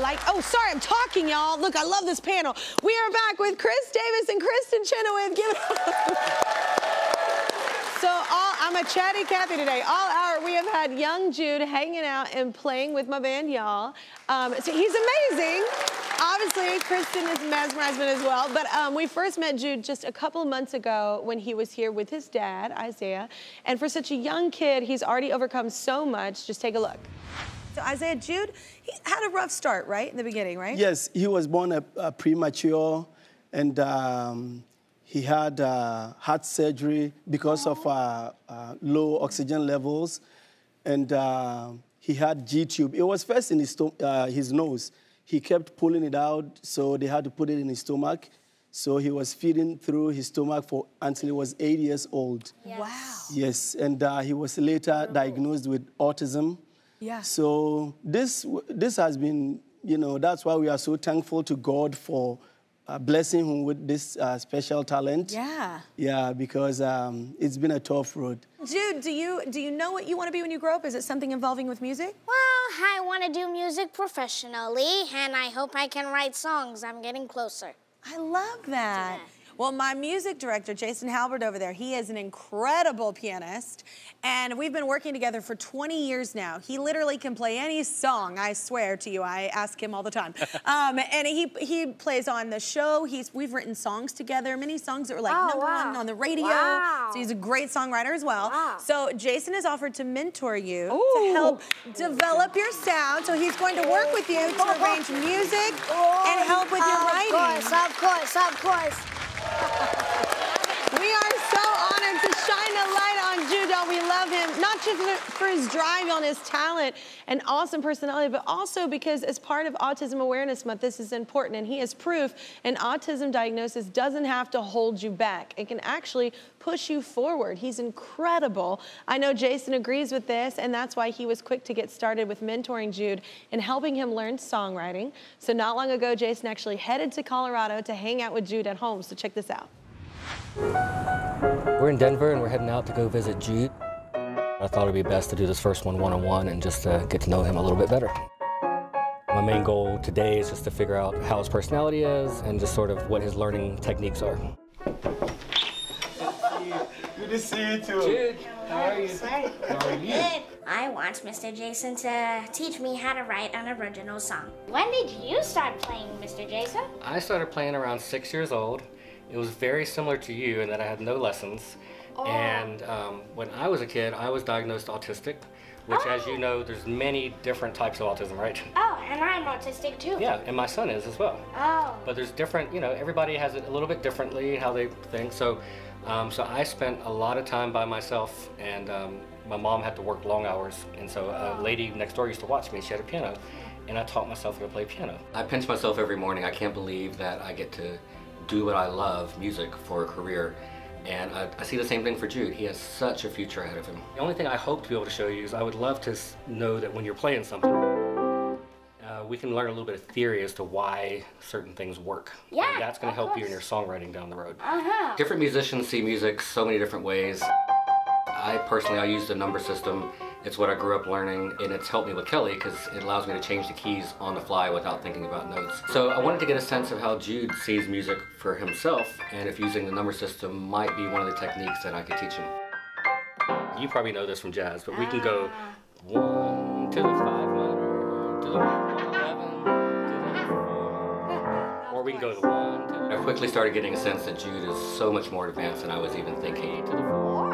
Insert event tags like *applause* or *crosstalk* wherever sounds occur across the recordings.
like, oh, sorry, I'm talking, y'all. Look, I love this panel. We are back with Chris Davis and Kristen Chenoweth. Give it So all, I'm a chatty Cathy today. All hour we have had young Jude hanging out and playing with my band, y'all. Um, so he's amazing. Obviously, Kristen is mesmerized as well. But um, we first met Jude just a couple months ago when he was here with his dad, Isaiah. And for such a young kid, he's already overcome so much. Just take a look. So Isaiah Jude, he had a rough start, right, in the beginning, right? Yes, he was born a, a premature, and um, he had uh, heart surgery because of uh, uh, low oxygen levels, and uh, he had G-tube. It was first in his, uh, his nose. He kept pulling it out, so they had to put it in his stomach. So he was feeding through his stomach for until he was eight years old. Yes. Wow. Yes, and uh, he was later diagnosed with autism. Yeah. So this this has been, you know, that's why we are so thankful to God for uh, blessing him with this uh, special talent. Yeah. Yeah, because um, it's been a tough road. Jude, do you do you know what you want to be when you grow up? Is it something involving with music? Well, I want to do music professionally, and I hope I can write songs. I'm getting closer. I love that. Yeah. Well, my music director, Jason Halbert over there, he is an incredible pianist. And we've been working together for 20 years now. He literally can play any song, I swear to you. I ask him all the time. *laughs* um, and he he plays on the show. He's We've written songs together, many songs that were like oh, number wow. one on the radio. Wow. So he's a great songwriter as well. Wow. So Jason has offered to mentor you Ooh. to help develop your sound. So he's going to work with you to arrange music and help with your writing. Of course, of course, of course. We are so honored to shine a light on Judo. We love him, not just for his drive on his talent and awesome personality, but also because as part of Autism Awareness Month, this is important. And he has proof an autism diagnosis doesn't have to hold you back. It can actually push you forward. He's incredible. I know Jason agrees with this, and that's why he was quick to get started with mentoring Jude and helping him learn songwriting. So not long ago, Jason actually headed to Colorado to hang out with Jude at home. So check this out. We're in Denver and we're heading out to go visit Jude. I thought it'd be best to do this first one one-on-one and just uh, get to know him a little bit better. My main goal today is just to figure out how his personality is and just sort of what his learning techniques are. Good to see you too. Jude, how are you? How are you? I want Mr. Jason to teach me how to write an original song. When did you start playing, Mr. Jason? I started playing around six years old. It was very similar to you in that I had no lessons. Oh. And um, when I was a kid, I was diagnosed autistic, which, oh. as you know, there's many different types of autism, right? Oh, and I'm autistic too. Yeah, and my son is as well. Oh. But there's different, you know, everybody has it a little bit differently how they think. So, um, so I spent a lot of time by myself, and um, my mom had to work long hours, and so a oh. lady next door used to watch me. She had a piano, and I taught myself how to play piano. I pinch myself every morning. I can't believe that I get to do what I love, music, for a career. And I, I, see the same thing for Jude. He has such a future ahead of him. The only thing I hope to be able to show you is I would love to know that when you're playing something, uh, we can learn a little bit of theory as to why certain things work. Yeah, and that's going to help course. you in your songwriting down the road. Uh-huh. Different musicians see music so many different ways. I personally, I use the number system it's what I grew up learning, and it's helped me with Kelly because it allows me to change the keys on the fly without thinking about notes. So I wanted to get a sense of how Jude sees music for himself, and if using the number system might be one of the techniques that I could teach him. You probably know this from jazz, but we can go one to the five minor, to the eleven, to the four, or we can go to one to the... I quickly started getting a sense that Jude is so much more advanced than I was even thinking. To the four.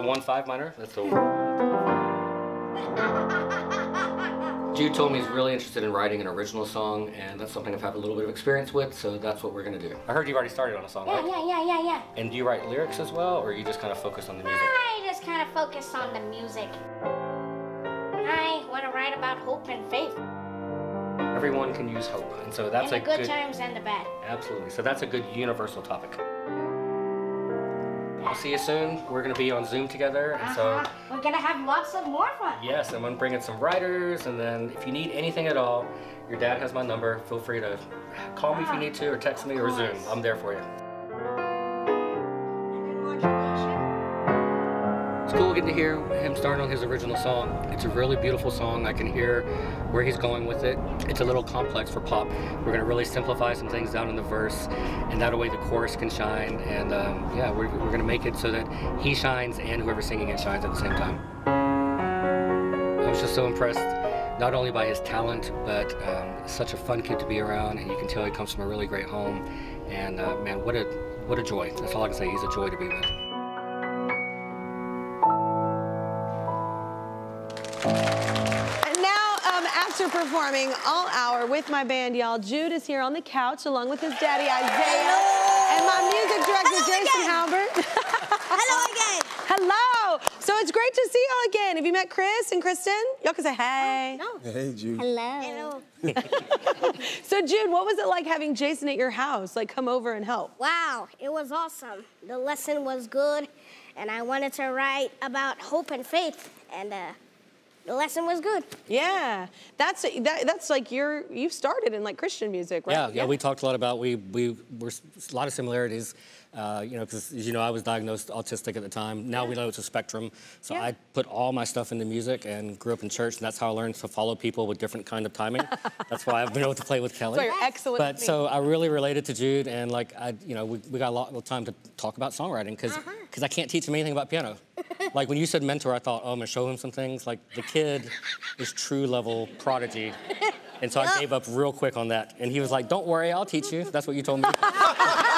The one five minor. That's the. *laughs* Jude told me he's really interested in writing an original song, and that's something I've had a little bit of experience with, so that's what we're gonna do. I heard you've already started on a song, yeah, right? Yeah, yeah, yeah, yeah. And do you write lyrics as well, or you just kind of focus on the music? I just kind of focus on the music. I want to write about hope and faith. Everyone can use hope, and so that's and a good, The good times and the bad. Absolutely. So that's a good universal topic. I'll see you soon. We're gonna be on Zoom together, and uh -huh. so uh-huh. we're gonna have lots of more fun. Yes, I'm gonna bring in some writers, and then if you need anything at all, your dad has my number. Feel free to call me if you need to, or text me, or Zoom. I'm there for you. School good to hear him start on his original song. It's a really beautiful song. I can hear where he's going with it. It's a little complex for pop. We're going to really simplify some things down in the verse, and that way the chorus can shine. And um, yeah, we're, we're going to make it so that he shines and whoever's singing it shines at the same time. I was just so impressed, not only by his talent, but um, such a fun kid to be around, and you can tell he comes from a really great home. And uh, man, what a what a joy! That's all I can say. He's a joy to be with. Performing all hour with my band, y'all, Jude is here on the couch along with his daddy Isaiah and my music director Hello Jason again. Halbert. *laughs* Hello again. Hello. So it's great to see y'all again. Have you met Chris and Kristen? Y'all can say hey. No. Hey, Jude. Hello. Hello. *laughs* So Jude, what was it like having Jason at your house? Like come over and help? Wow, it was awesome. The lesson was good, and I wanted to write about hope and faith, and uh, the lesson was good. Yeah, that's that, that's like you're you've started in like Christian music, right? Yeah, yeah, we talked a lot about we we were a lot of similarities. Uh, you know, because as you know, I was diagnosed autistic at the time. Now we know it's a spectrum. So Yeah. I put all my stuff into music and grew up in church, and that's how I learned to follow people with different kind of timing. *laughs* that's why I've been able to play with Kelly. So you're excellent. But so I really related to Jude, and like I, you know, we, we got a lot of time to talk about songwriting because Uh-huh. I can't teach him anything about piano. Like when you said mentor, I thought, oh, I'm gonna show him some things. Like the kid is true level prodigy, and so I gave up real quick on that. And he was like, don't worry, I'll teach you. That's what you told me. *laughs*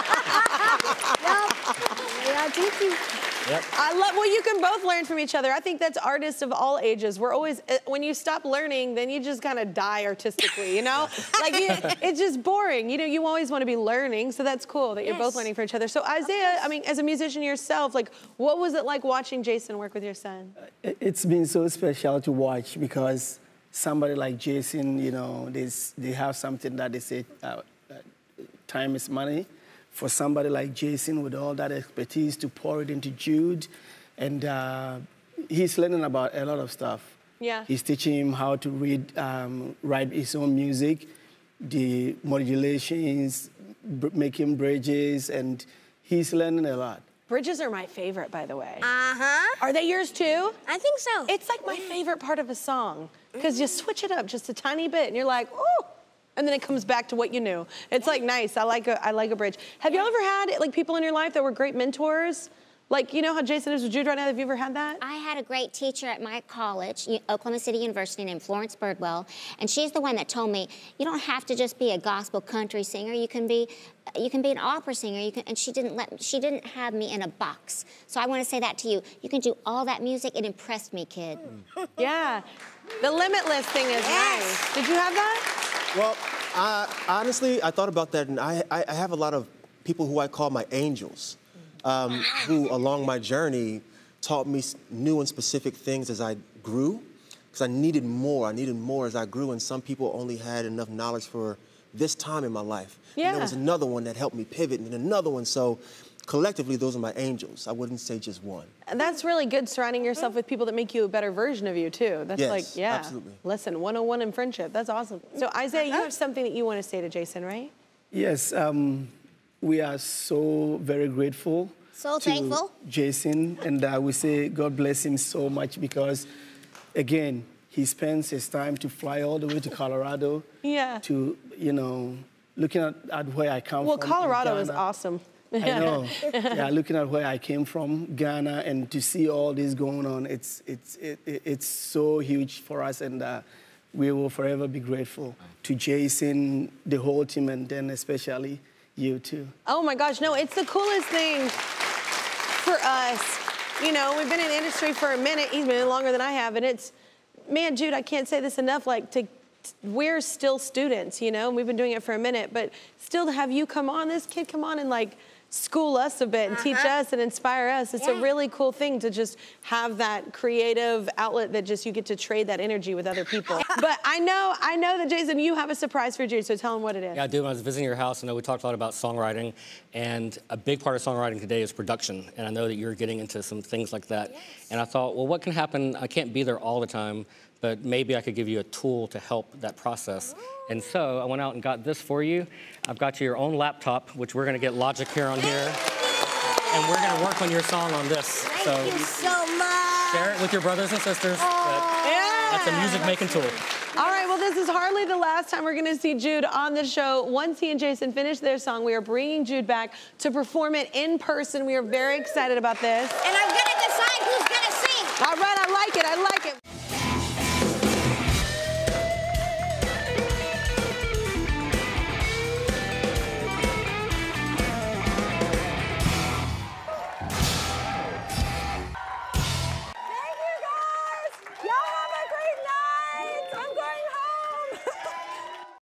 Yeah, thank you. yep. I love. Well, you can both learn from each other. I think that's artists of all ages. We're always uh, when you stop learning, then you just kind of die artistically. You know, *laughs* like you, it's just boring. You know, you always want to be learning. So that's cool that you're both learning from each other. So Isaiah, I mean, as a musician yourself, like, what was it like watching Jason work with your son? It- It's been so special to watch because somebody like Jason, you know, they, they have something that they say uh, uh, time is money. For somebody like Jason with all that expertise to pour it into Jude, and uh, he's learning about a lot of stuff. Yeah. He's teaching him how to read, um, write his own music, the modulations, br- making bridges, and he's learning a lot. Bridges are my favorite, by the way. Uh huh. Are they yours too? I think so. It's like my favorite part of a song because you switch it up just a tiny bit and you're like, oh, and then it comes back to what you knew. It's like nice. I like a I like a bridge. Have y'all ever had like people in your life that were great mentors? Like you know how Jason is with Jude right now. Have you ever had that? I had a great teacher at my college, Oklahoma City University, named Florence Birdwell, and she's the one that told me you don't have to just be a gospel country singer. You can be, you can be an opera singer. You can, and she didn't let, she didn't have me in a box. So I want to say that to you. You can do all that music. It impressed me, kid. Yeah. The limitless thing is nice. Did you have that? Well, I, honestly, I thought about that, and I, I, I have a lot of people who I call my angels, um, who along my journey taught me new and specific things as I grew, because I needed more. I needed more as I grew, and some people only had enough knowledge for this time in my life. And Yeah. there was another one that helped me pivot, and another one. So collectively, those are my angels. I wouldn't say just one. And that's really good surrounding yourself with people that make you a better version of you too. That's Yes, like, yeah. absolutely. Listen, 101 in friendship. That's awesome. So Isaiah, you have something that you want to say to Jason, right? Yes, um, we are so very grateful. So to thankful. Jason, and uh, we say God bless him so much because, again, he spends his time to fly all the way to Colorado. Yeah. To you know, looking at, at where I come Well, from. in Colorado is awesome. I know. *laughs* yeah, looking at where I came from, Ghana, and to see all this going on, it's it's it, it- it's so huge for us, and uh, we will forever be grateful to Jason, the whole team, and then especially you too. Oh my gosh, no, it's the coolest thing for us. You know, we've been in the industry for a minute. He's been in longer than I have, and it's, man, Jude, I can't say this enough. Like, to, we're still students, you know, and we've been doing it for a minute, but still to have you come on, this kid come on and like school us a bit and teach uh-huh. us and inspire us. It's a really cool thing to just have that creative outlet that just you get to trade that energy with other people. *laughs* but I know, I know that Jason, you have a surprise for Jude, so tell him what it is. Yeah, I do. When I was visiting your house, I know we talked a lot about songwriting, and a big part of songwriting today is production. And I know that you're getting into some things like that. And I thought, well, what can happen? I can't be there all the time, but maybe I could give you a tool to help that process. And so I went out and got this for you. I've got you your own laptop, which we're going to get Logic here on here, and we're going to work on your song on this. Thank so you so much. Share it with your brothers and sisters. That- Yeah. That's a music making tool. All right, well, this is hardly the last time we're going to see Jude on the show. Once he and Jason finish their song, we are bringing Jude back to perform it in person. We are very excited about this. And I'm gonna decide who's gonna sing. All right, I like it. I like it.